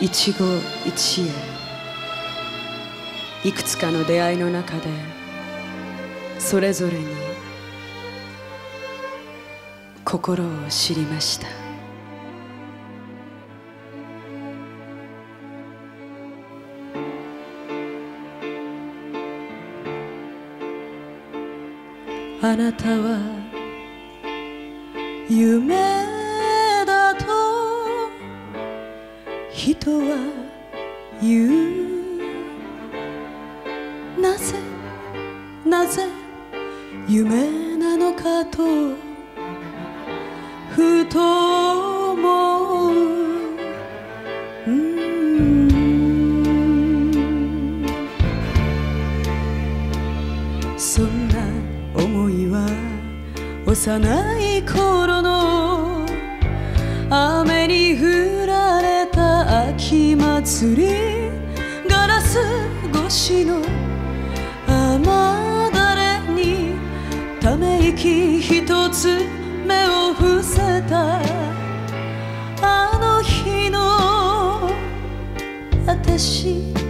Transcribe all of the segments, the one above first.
一期ご一会。いくつかの出会いの中でそれぞれに心を知りました。あなたは夢だと人は言う。なぜ夢なのかとふと思ううんそんな思いは幼い頃の雨に降られた秋祭りガラス越しのため息一つ目を伏せた。あの日の私。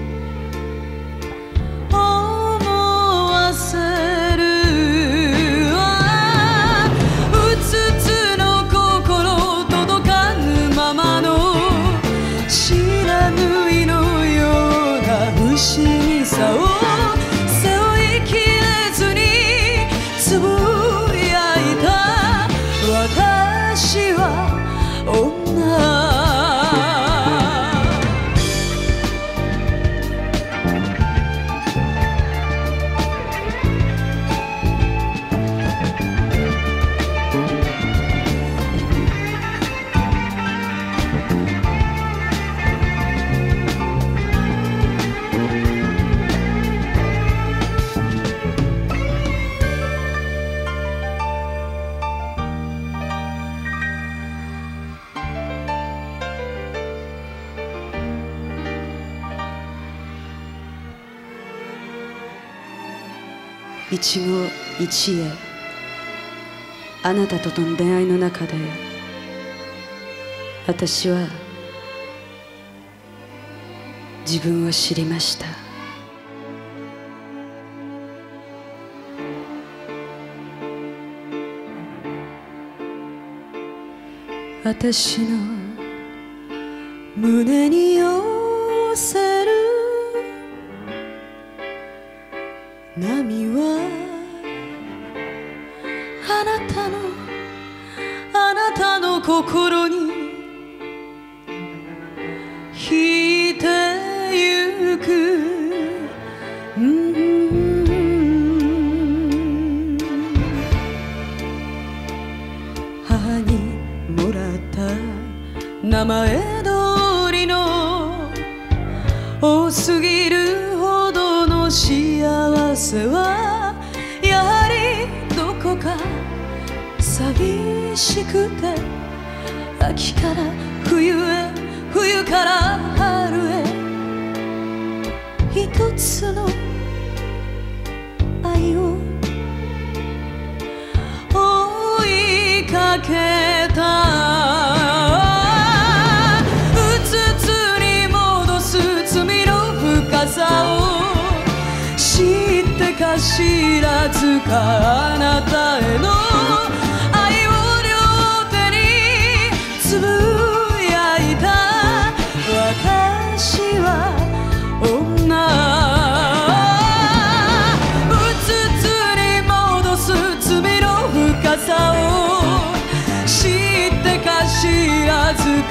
一期一会。あなたととの出会いの中で私は自分を知りました。私の胸に寄心に引いてゆく。うん。母にもらった名前通りの多すぎるほどの幸せはやはりどこか寂しくて。秋から冬へ冬から春へ一つの愛を追いかけたうつつに戻す罪の深さを知ってか知らずかあなたへの知らず